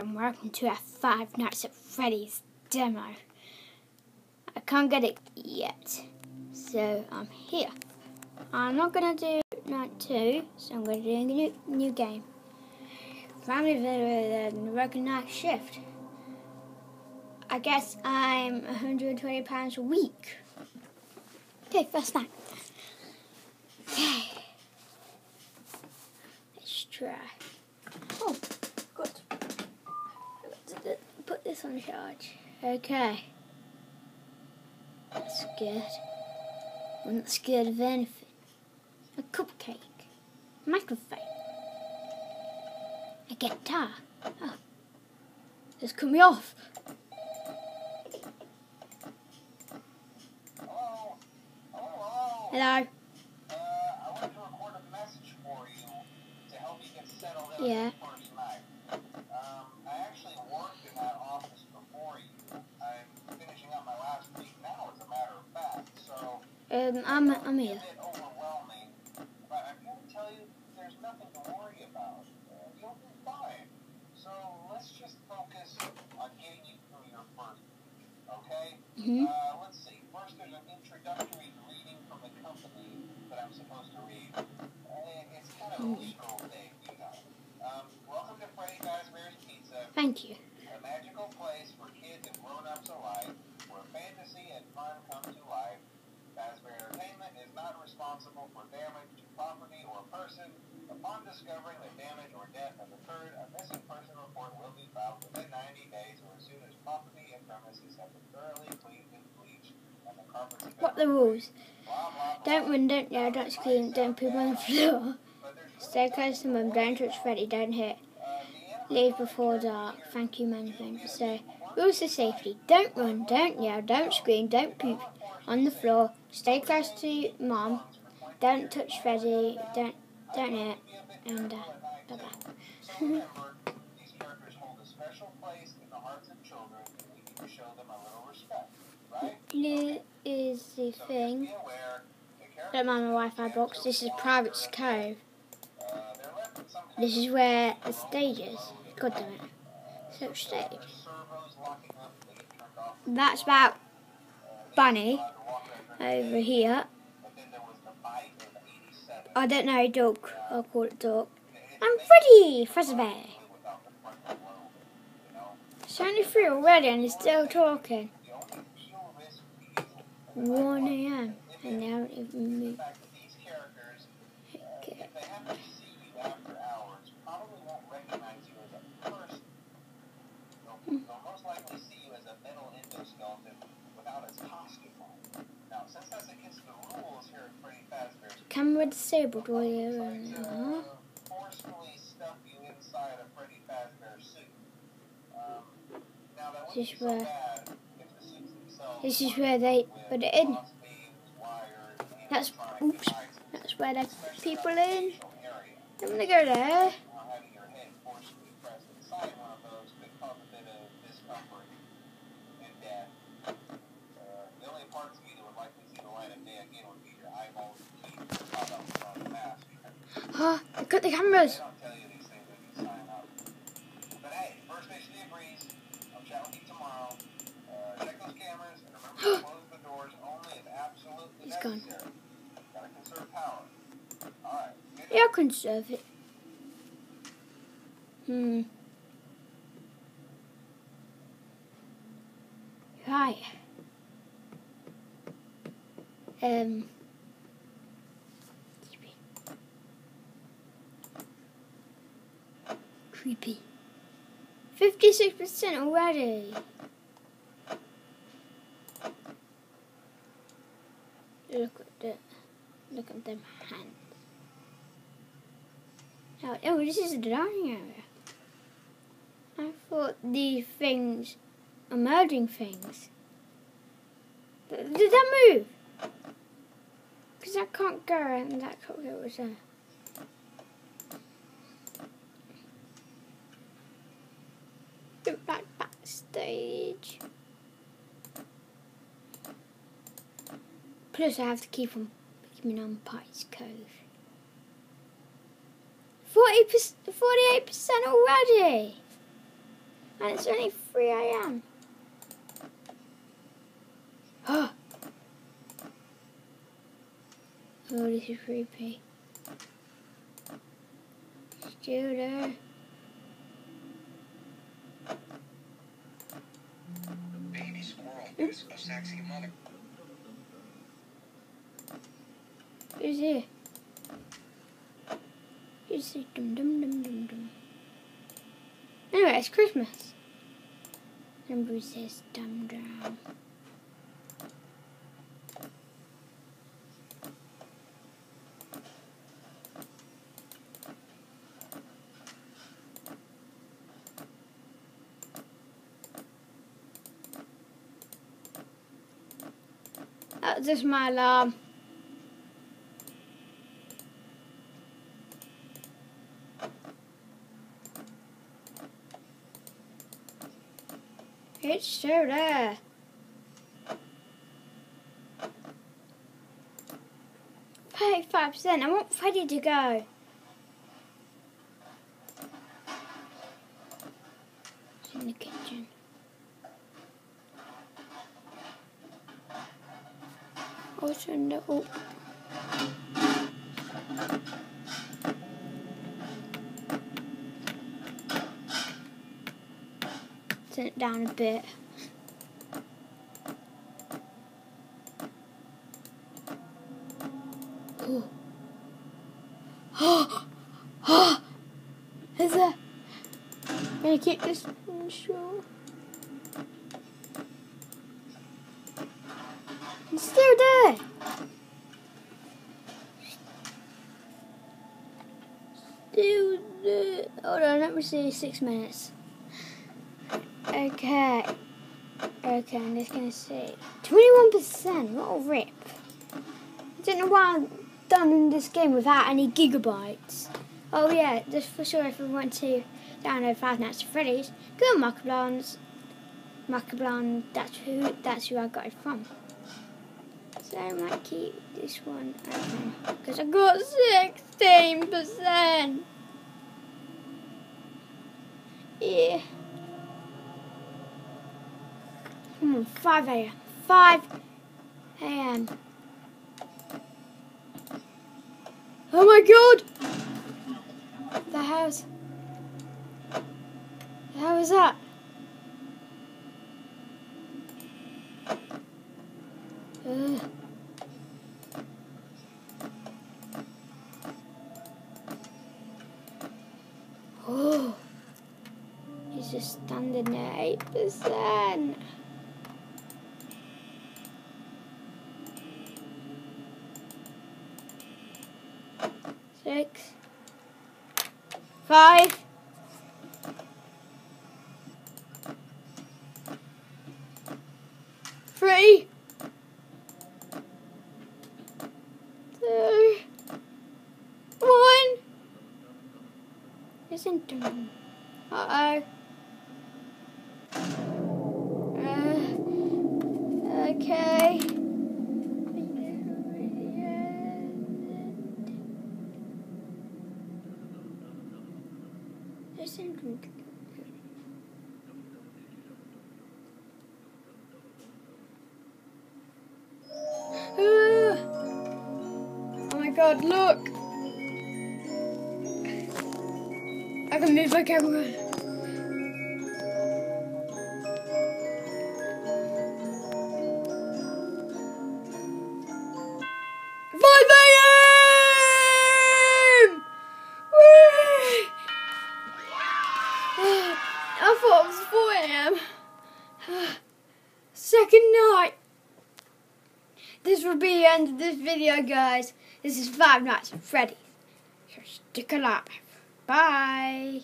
and welcome to our Five Nights at Freddy's demo. I can't get it yet, so I'm here. I'm not to do night two, so I'm to do a new, new game. Family visit and working night shift. I guess I'm £120 a week. Okay, first night. Okay. Let's try. Oh. Put this on charge. Okay. That's good. I'm not scared of anything. A cupcake. A microphone. A guitar. Oh. This cut me off. Hello. Uh, I wanted to record a message for you to help you get settled in Yeah. The first night. Um, I actually worked in that office before you. I'm finishing up my last week now, as a matter of fact. So Um, I'm I'm it's here. a bit overwhelming, but I'm here to tell you there's nothing to worry about. Uh, you'll be fine. So let's just focus on getting you through your first okay? Mhm. Uh, let's see. First, there's an introductory greeting from the company that I'm supposed to read. Uh, It's kind of legal thing, you know. Um, welcome to Freddy Fazbear's Pizza, Thank you. a magical place for kids and grown-ups alike, where fantasy and fun come to life. Fazbear Entertainment is not responsible for damage to property or person. Upon discovering that damage or death has occurred, a missing person report will be filed within 90 days or as soon as property and premises have been thoroughly cleaned and bleached and the carpets have been What the rules? blah, blah, blah. Don't run, don't yell, don't scream, don't poop on the floor. Stay close to mum, don't touch Freddy, don't hit. Leave before dark. Thank you, many things. So, rules of safety. Don't run, don't yell, don't scream, don't poop on the floor. Stay close to mom. Don't touch Freddy, don't don't hit. And uh, bye bye. So remember, these characters hold a special place in the hearts of children, and we need to show them a little respect, right? Here is the thing. Don't mind my Wi-Fi box. This is Pirate Cove. This is where the stage is. God damn it. So stage. That's about Bonnie over here. But then there was the bite of 87. I don't know, dog. I'll call it dog. I'm Freddy Fazbear. It's only three already and he's still talking. The only real risk to these 1 a.m. and they haven't even moved. fact that these characters, uh, Okay. if they happen to see you after hours, probably won't recognize you as a person. They'll, they'll most likely see you as a metal endoskeleton without its costume on. Now, since that's against the rules here at Freddy Fazbear's Camera disabled while you're in. This is where- This is where they put it in. That's- oops. That's where they people in. I'm gonna go there. Now, having your head forcefully pressed inside one of those could cause a bit of discomfort and death. Uh, the only parts of you that would likely see the light of day again would be your eyeballs and teeth that pop out from the mask. Ah, I got the They cameras. don't tell you these things when you sign up. But hey, First Nation agrees. I'll chat with you tomorrow. Uh, check those cameras and remember to close the doors if absolutely He's gone. conserve Yeah, I can serve it. Hmm. Right. Um. Creepy. Fifty-six percent already. Look at that. Look at them hands. Oh, oh, this is the dining area. I thought these things are murdering things. Did that move? Because I can't go and that cockpit was there. Back backstage. Plus, I have to keep on keeping on Pike's Cove. 40%, 48% already. And it's only 3 a.m. Oh. oh, this is creepy. Still. Who's here? Who's here? Dum dum dum dum dum. Anyway, it's Christmas. And Bruce says dum dum. That's just my alarm. It's still there. Thirty-five percent. I want Freddy to go. It's in the kitchen. I'll turn it up. Turn it down a bit. Oh. Is there? Gonna keep this one Still there. Still there. Hold on, let me see. Six minutes. Okay. Okay, I'm just gonna see. 21%. What a rip. I don't know why I've done in this game without any gigabytes. Oh yeah, just for sure if we want to download Five Nights at Freddy's, go on Macablon's. Macablon, that's who that's who I got it from. So I might keep this one open because I got sixteen percent. Yeah. Come on, five a.m. Five a.m. Oh my god! The house. How was that? Ugh. Oh, he's just standing eight percent. Six, five. Three. Two. One. Isn't done. Uh oh. God, look! I can move my camera. Five a.m. I thought it was four a.m. Second night. This will be the end of this video, guys. This is Five Nights at Freddy's. So stick alive. Bye.